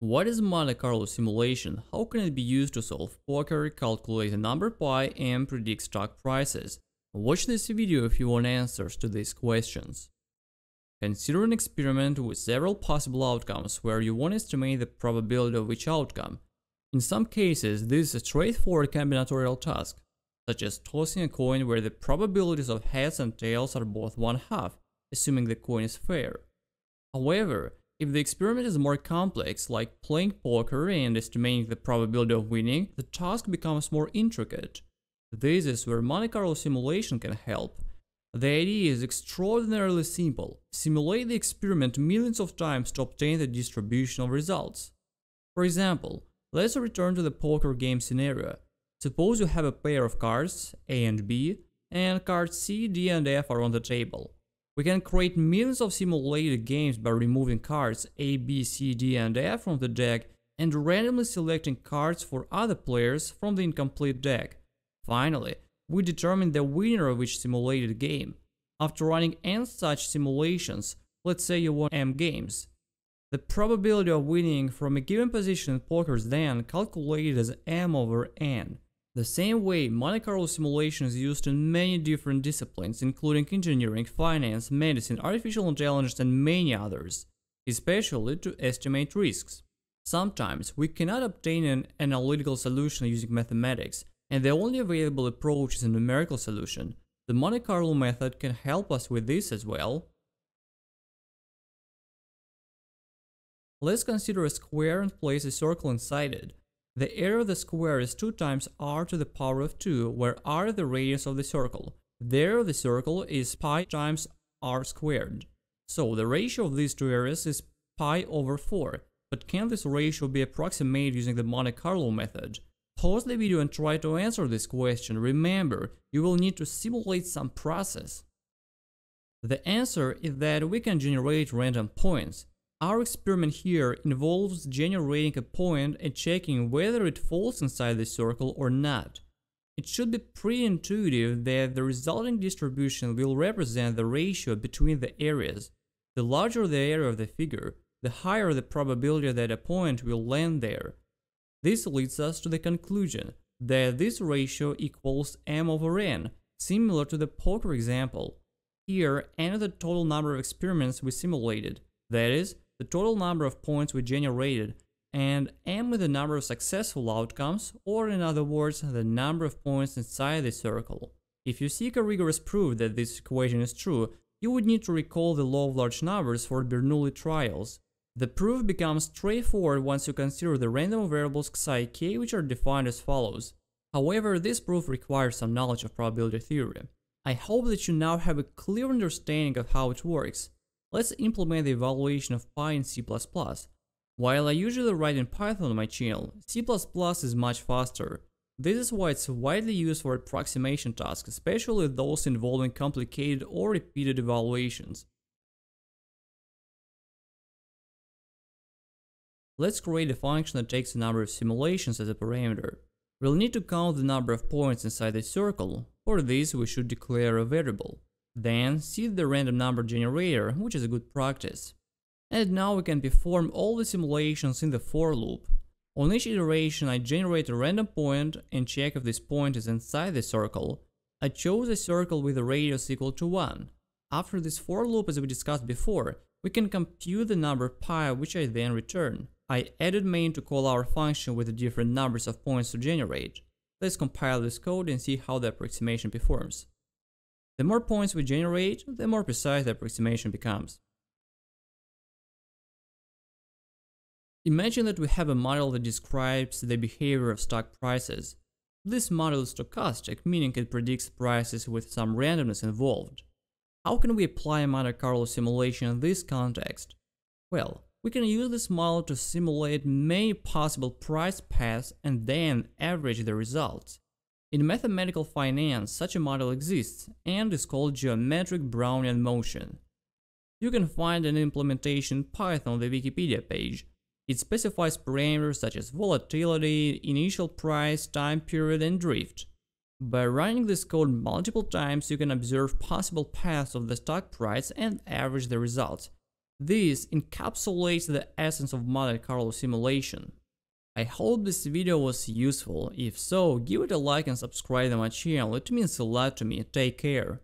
What is Monte Carlo simulation? How can it be used to solve poker, calculate a number pi, and predict stock prices? Watch this video if you want answers to these questions. Consider an experiment with several possible outcomes where you want to estimate the probability of each outcome. In some cases, this is a straightforward combinatorial task, such as tossing a coin where the probabilities of heads and tails are both one half, assuming the coin is fair. However, if the experiment is more complex, like playing poker and estimating the probability of winning, the task becomes more intricate. This is where Monte Carlo simulation can help. The idea is extraordinarily simple. Simulate the experiment millions of times to obtain the distribution of results. For example, let's return to the poker game scenario. Suppose you have a pair of cards, A and B, and cards C, D, and F are on the table. We can create millions of simulated games by removing cards A, B, C, D, and F from the deck and randomly selecting cards for other players from the incomplete deck. Finally, we determine the winner of each simulated game. After running n such simulations, let's say you won m games. The probability of winning from a given position in poker is then calculated as m over n. The same way, Monte Carlo simulation is used in many different disciplines, including engineering, finance, medicine, artificial intelligence, and many others, especially to estimate risks. Sometimes we cannot obtain an analytical solution using mathematics, and the only available approach is a numerical solution. The Monte Carlo method can help us with this as well. Let's consider a square and place a circle inside it. The area of the square is 2 times r to the power of 2, where r is the radius of the circle. The area of the circle is pi times r squared. So the ratio of these two areas is pi over 4. But can this ratio be approximated using the Monte Carlo method? Pause the video and try to answer this question. Remember, you will need to simulate some process. The answer is that we can generate random points. Our experiment here involves generating a point and checking whether it falls inside the circle or not. It should be pretty intuitive that the resulting distribution will represent the ratio between the areas. The larger the area of the figure, the higher the probability that a point will land there. This leads us to the conclusion that this ratio equals m over n, similar to the poker example. Here, n is the total number of experiments we simulated, that is, the total number of points we generated, and m is the number of successful outcomes, or in other words, the number of points inside the circle. If you seek a rigorous proof that this equation is true, you would need to recall the law of large numbers for Bernoulli trials. The proof becomes straightforward once you consider the random variables xi k which are defined as follows. However, this proof requires some knowledge of probability theory. I hope that you now have a clear understanding of how it works. Let's implement the evaluation of pi in C++. While I usually write in Python on my channel, C++ is much faster. This is why it's widely used for approximation tasks, especially those involving complicated or repeated evaluations. Let's create a function that takes the number of simulations as a parameter. We'll need to count the number of points inside the circle. For this, we should declare a variable. Then seed the random number generator, which is a good practice. And now we can perform all the simulations in the for loop. On each iteration I generate a random point and check if this point is inside the circle. I chose a circle with a radius equal to 1. After this for loop as we discussed before, we can compute the number pi which I then return. I added main to call our function with the different numbers of points to generate. Let's compile this code and see how the approximation performs. The more points we generate, the more precise the approximation becomes. Imagine that we have a model that describes the behavior of stock prices. This model is stochastic, meaning it predicts prices with some randomness involved. How can we apply a Monte Carlo simulation in this context? Well, we can use this model to simulate many possible price paths and then average the results. In mathematical finance, such a model exists and is called geometric Brownian motion. You can find an implementation Python on the Wikipedia page. It specifies parameters such as volatility, initial price, time period, and drift. By running this code multiple times, you can observe possible paths of the stock price and average the results. This encapsulates the essence of Monte Carlo simulation. I hope this video was useful, if so, give it a like and subscribe to my channel, it means a lot to me, take care.